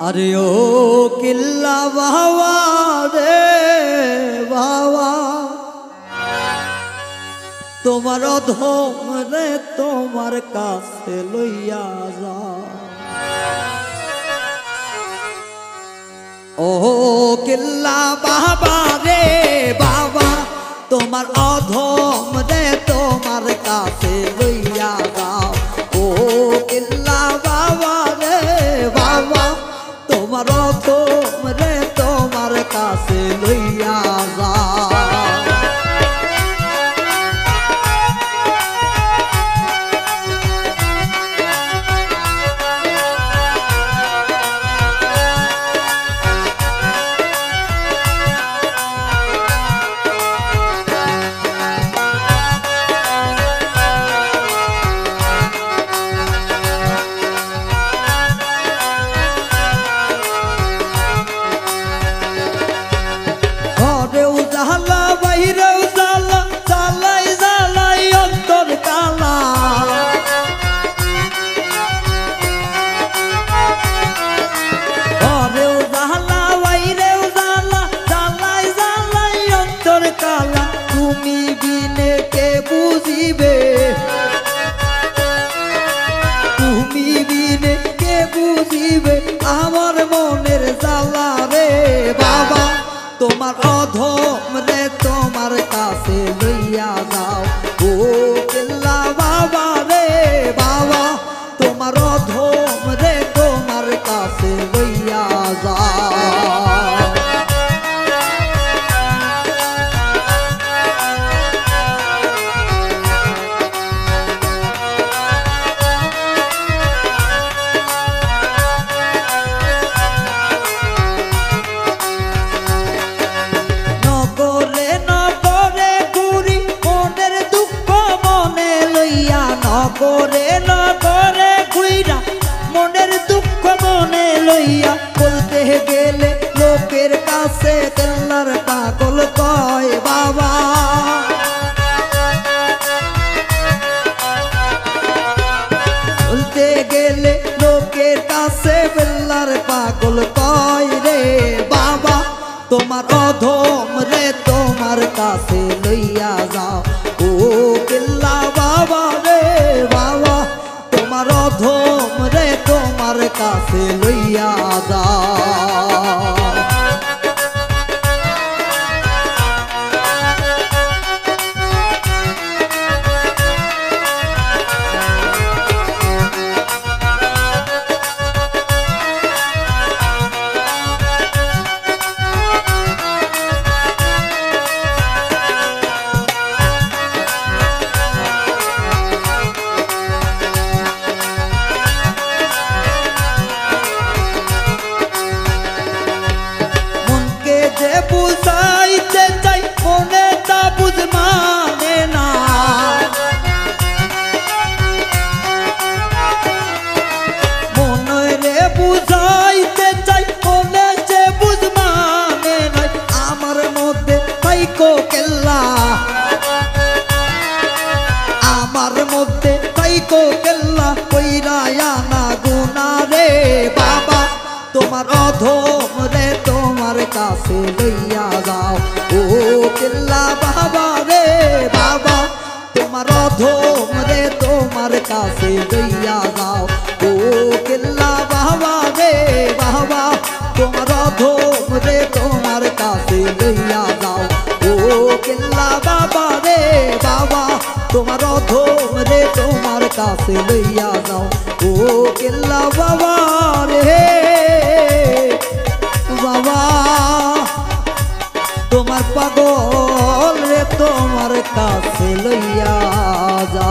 আরে ও কিল্লা বাবা রে বাবা তোমার অধম রে তোমার কাছে লইয়া যা ও কিল্লা বাবা রে বাবা তোমার অধম রে তোমার কাছে লইয়া তোমার লইয়া বলতে গেলে লোকের কাছে তেল্লার পাগল কয় বাবা। পাগল কয় রে বাবা, তোমার অধম রে তোমার কাছে। তোমার অধম রে তোমার কাছে লইয়া যাও ও কেল্লা বাবা রে বাবা তোমার অধম রে তোমার কাছে লইয়া যাও ও কেল্লা বাবা রে বাবা তোমার অধম রে তোমার কাছে লইয়া যাও ও কেল্লা বাবা রে বাবা তোমার অধম রে তোমার কাছে লইয়া যাও ও কেল্লা বাবা রে বাবা তোমার পাগল রে তোমার কাছে লইয়া যা।